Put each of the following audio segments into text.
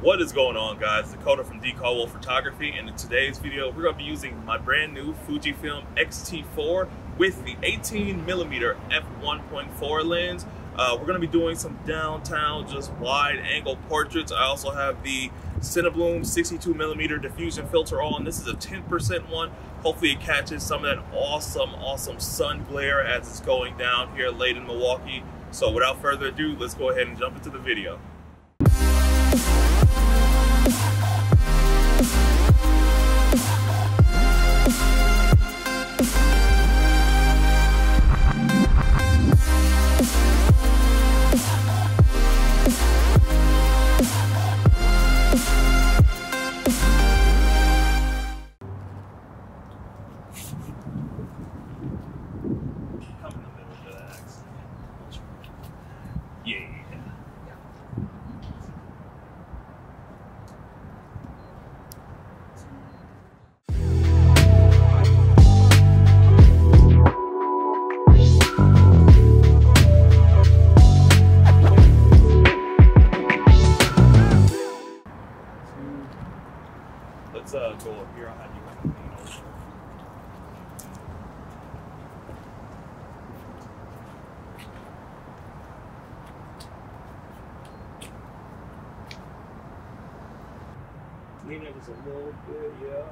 What is going on guys? Dakota from D Caldwell Photography and in today's video we're going to be using my brand new Fujifilm X-T4 with the 18 millimeter f1.4 lens. Uh, we're going to be doing some downtown just wide angle portraits. I also have the Cinebloom 62 millimeter diffusion filter on. This is a 10% one. Hopefully it catches some of that awesome, awesome sun glare as it's going down here late in Milwaukee. So without further ado, let's go ahead and jump into the video. Lean in just a little bit, yeah.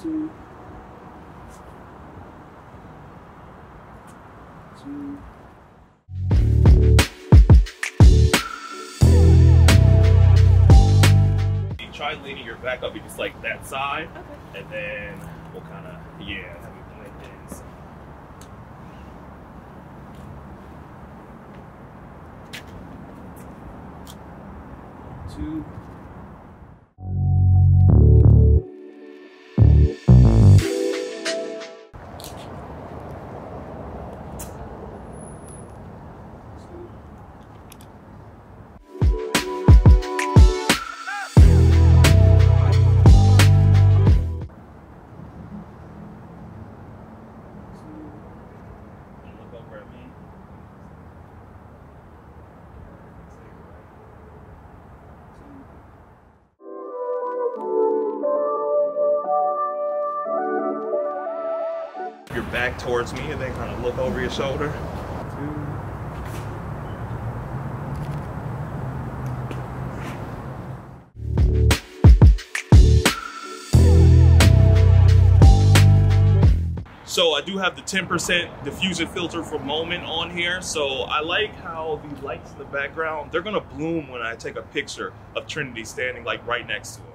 Two. Two. Leaning your back up you just like that side, Okay. and then we'll kind of, yeah, have you blend in. So. Two. Your back towards me and then kind of look over your shoulder. So I do have the 10% diffusion filter for moment on here. So I like how the lights in the background, they're gonna bloom when I take a picture of Trinity standing like right next to him.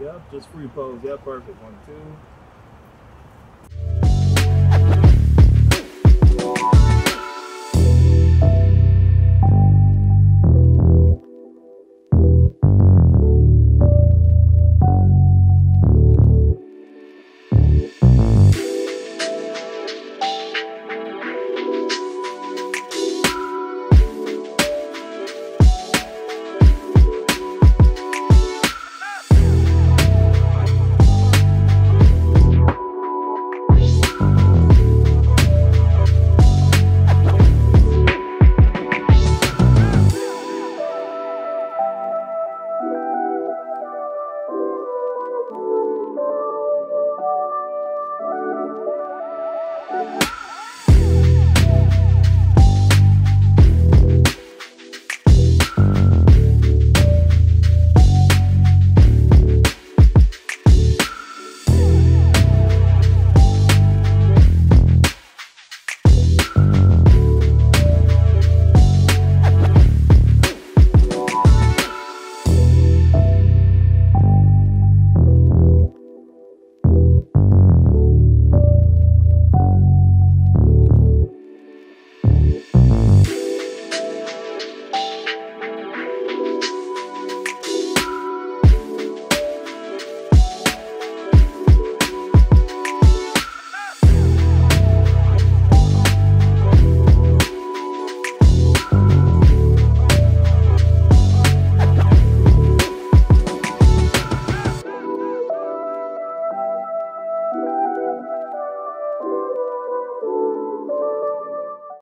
Yep, just free pose. Yep, perfect. One, two.